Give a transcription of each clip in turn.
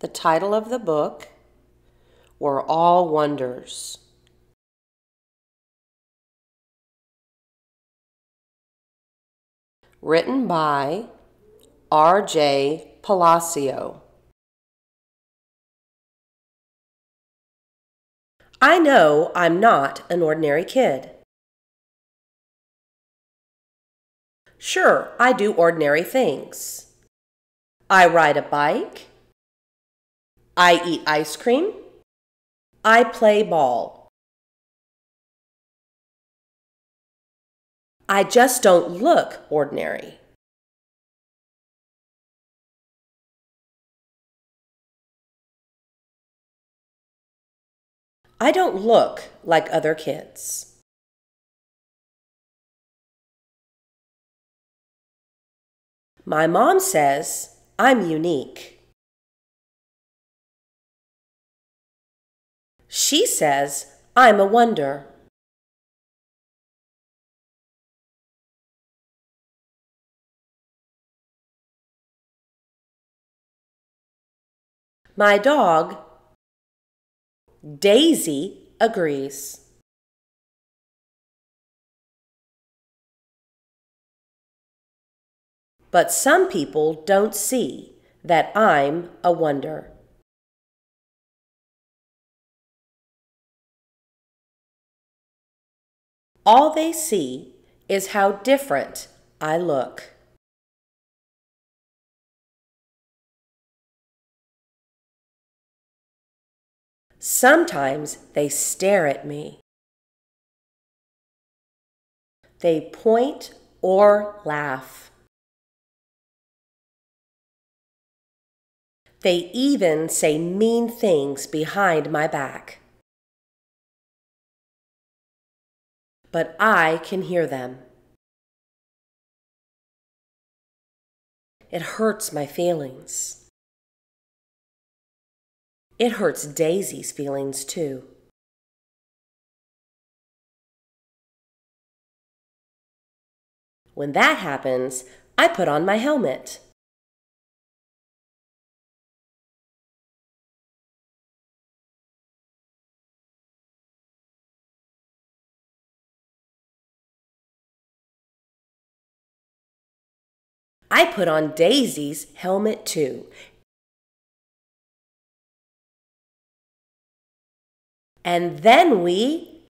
The title of the book, We're All Wonders. Written by R.J. Palacio. I know I'm not an ordinary kid. Sure, I do ordinary things. I ride a bike. I eat ice cream. I play ball. I just don't look ordinary. I don't look like other kids. My mom says I'm unique. She says I'm a wonder. My dog, Daisy, agrees. But some people don't see that I'm a wonder. All they see is how different I look. Sometimes they stare at me. They point or laugh. They even say mean things behind my back. But I can hear them. It hurts my feelings. It hurts Daisy's feelings too. When that happens, I put on my helmet. I put on Daisy's helmet too, And then we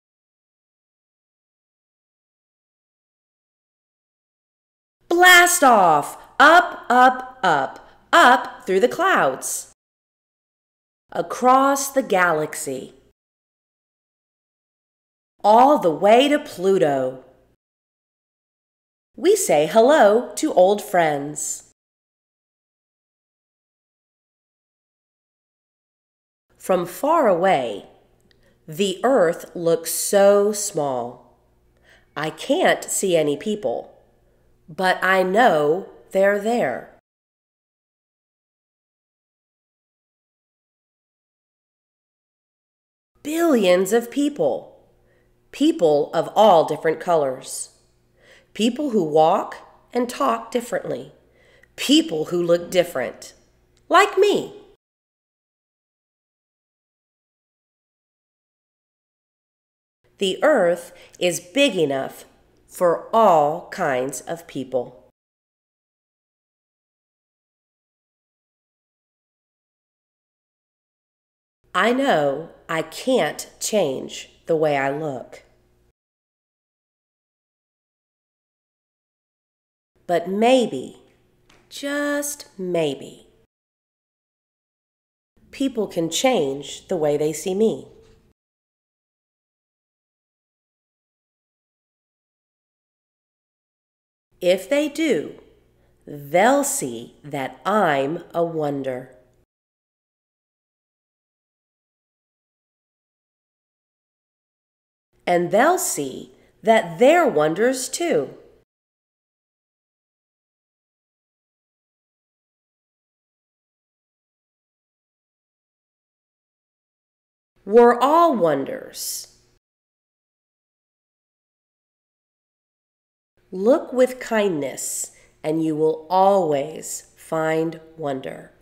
blast off up, up, up, up through the clouds, across the galaxy, all the way to Pluto. We say hello to old friends. From far away, the earth looks so small. I can't see any people, but I know they're there. Billions of people, people of all different colors, people who walk and talk differently, people who look different, like me. The earth is big enough for all kinds of people. I know I can't change the way I look. But maybe, just maybe, people can change the way they see me. If they do, they'll see that I'm a wonder. And they'll see that they're wonders too. We're all wonders. Look with kindness, and you will always find wonder.